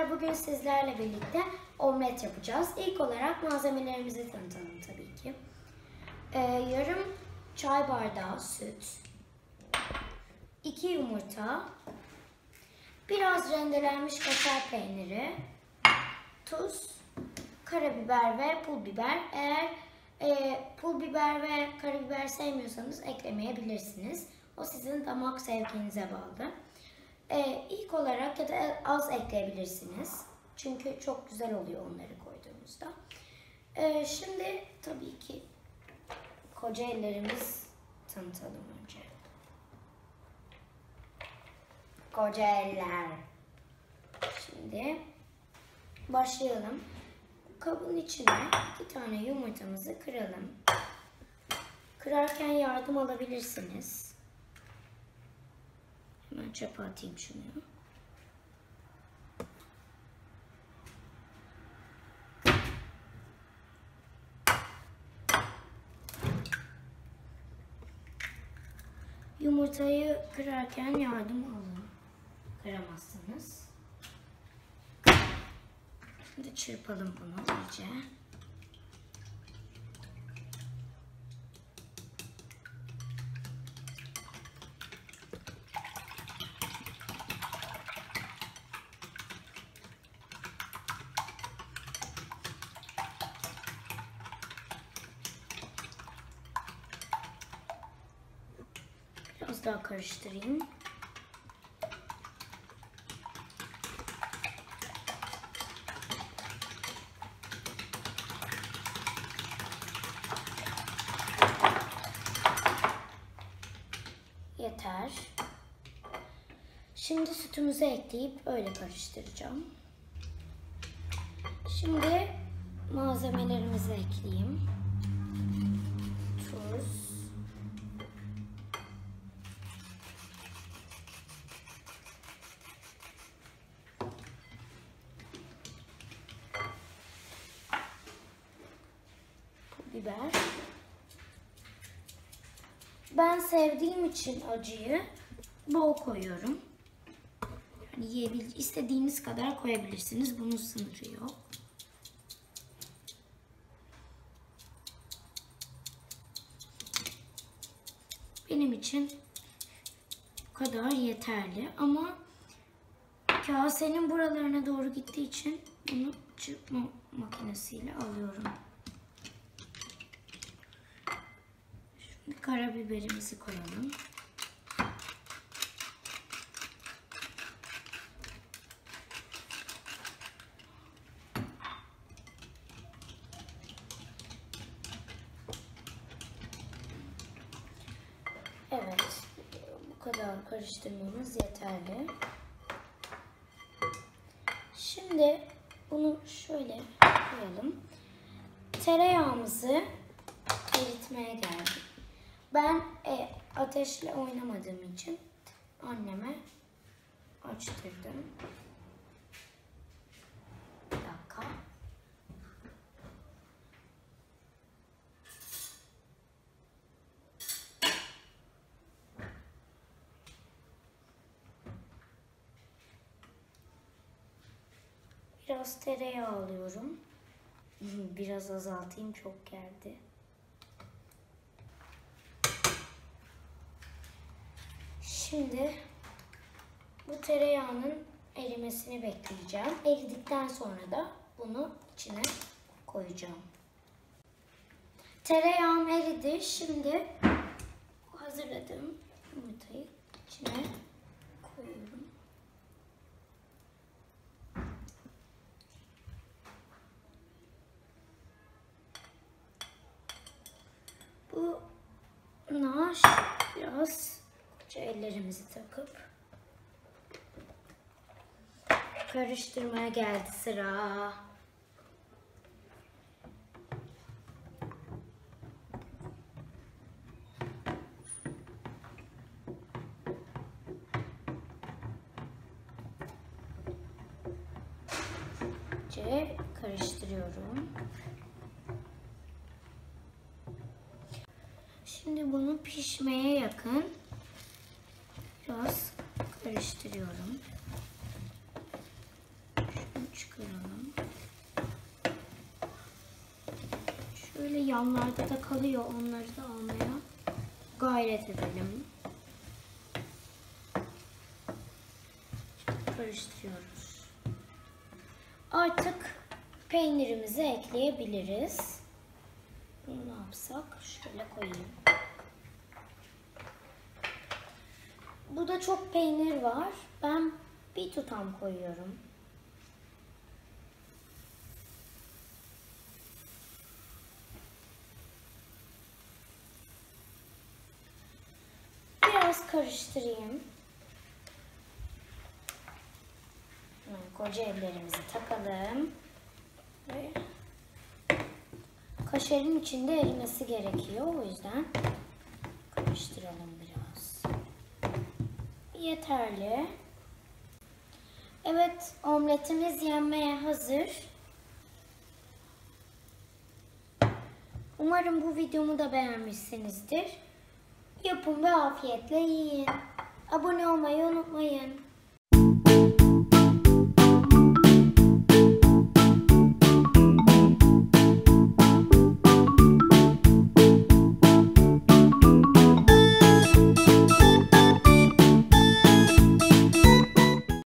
arkadaşlar bugün sizlerle birlikte omlet yapacağız. İlk olarak malzemelerimizi tanıtalım tabii ki. Ee, yarım çay bardağı süt, 2 yumurta, biraz rendelenmiş kaşar peyniri, tuz, karabiber ve pul biber. Eğer e, pul biber ve karabiber sevmiyorsanız eklemeyebilirsiniz. O sizin damak zevkinize bağlı. Ee, ilk olarak ya da az ekleyebilirsiniz. Çünkü çok güzel oluyor onları koyduğumuzda. Ee, şimdi tabii ki koca ellerimiz tanıtalım önce. Koca eller. Şimdi başlayalım. Kabın içine iki tane yumurtamızı kıralım. Kırarken yardım alabilirsiniz. Hemen çöpe atayım şunu. Yumurtayı kırarken yardım alın. Kıramazsınız. Şimdi çırpalım bunu iyice. Biraz daha karıştırayım. Yeter. Şimdi sütümüzü ekleyip öyle karıştıracağım. Şimdi malzemelerimizi ekleyeyim. Tuz. Pul biber. Ben sevdiğim için acıyı bol koyuyorum. Yani yiyebil istediğiniz kadar koyabilirsiniz. Bunun sınırı yok. Benim için bu kadar yeterli ama kasenin buralarına doğru gittiği için bunu çırpma makinesiyle alıyorum. Şimdi karabiberimizi koyalım. Evet, bu kadar karıştırmamız yeterli. Şimdi bunu şöyle koyalım. Tereyağımızı eritmeye geldik. Ben e, ateşle oynamadığım için anneme açtırdım. Bir dakika. Biraz tereyağı alıyorum. Biraz azaltayım çok geldi. Şimdi bu tereyağının erimesini bekleyeceğim. Eridikten sonra da bunu içine koyacağım. Tereyağım eridi. Şimdi hazırladığım yumurtayı içine koyuyorum. Bu nar biraz ellerimizi takıp karıştırmaya geldi sıra. İyice karıştırıyorum. Şimdi bunu pişmeye yakın biraz karıştırıyorum. çıkaralım. Şöyle yanlarda da kalıyor. Onları da almaya gayret edelim. Karıştırıyoruz. Artık peynirimizi ekleyebiliriz. Bunu ne yapsak? Şöyle koyayım. Burada çok peynir var. Ben bir tutam koyuyorum. Biraz karıştırayım. Koca ellerimizi takalım. Kaşarın içinde erimesi gerekiyor. O yüzden karıştıralım biraz. Yeterli. Evet, omletimiz yenmeye hazır. Umarım bu videomu da beğenmişsinizdir. Yapın ve afiyetle yiyin. Abone olmayı unutmayın.